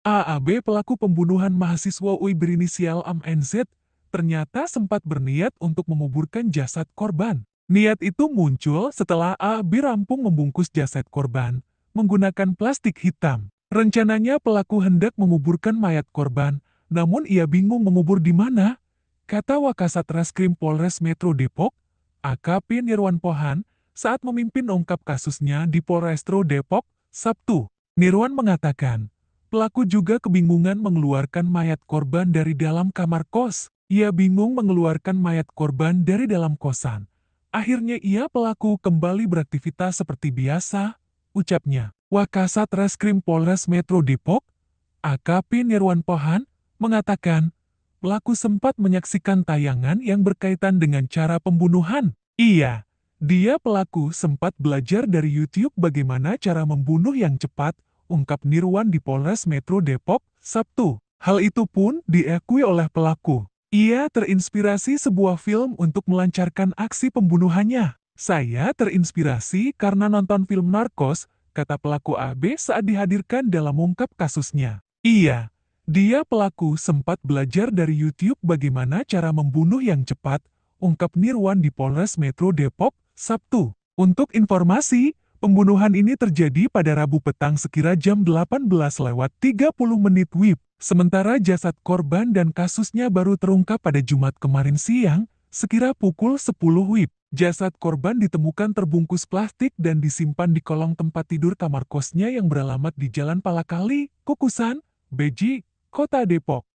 AAB pelaku pembunuhan mahasiswa UI berinisial AMNZ ternyata sempat berniat untuk menguburkan jasad korban. Niat itu muncul setelah AAB rampung membungkus jasad korban menggunakan plastik hitam. Rencananya pelaku hendak menguburkan mayat korban, namun ia bingung mengubur di mana. Kata Wakasat Reskrim Polres Metro Depok, AKP Nirwan Pohan, saat memimpin ungkap kasusnya di Polrestro Depok, Sabtu. Nirwan mengatakan, pelaku juga kebingungan mengeluarkan mayat korban dari dalam kamar kos. Ia bingung mengeluarkan mayat korban dari dalam kosan. Akhirnya ia pelaku kembali beraktivitas seperti biasa, ucapnya. Wakasat Reskrim Polres Metro Depok, AKP Nirwan Pohan, mengatakan, pelaku sempat menyaksikan tayangan yang berkaitan dengan cara pembunuhan. Iya, dia pelaku sempat belajar dari YouTube bagaimana cara membunuh yang cepat, ungkap Nirwan di Polres Metro Depok, Sabtu. Hal itu pun diakui oleh pelaku. Ia terinspirasi sebuah film untuk melancarkan aksi pembunuhannya. Saya terinspirasi karena nonton film Narcos, kata pelaku AB saat dihadirkan dalam ungkap kasusnya. Iya, dia pelaku sempat belajar dari YouTube bagaimana cara membunuh yang cepat, ungkap Nirwan di Polres Metro Depok, Sabtu. Untuk informasi, pembunuhan ini terjadi pada Rabu petang sekira jam 18 lewat 30 menit WIB. Sementara jasad korban dan kasusnya baru terungkap pada Jumat kemarin siang, sekira pukul 10 WIB. Jasad korban ditemukan terbungkus plastik dan disimpan di kolong tempat tidur kamar kosnya yang beralamat di Jalan Palakali, Kukusan, Beji, Kota Depok.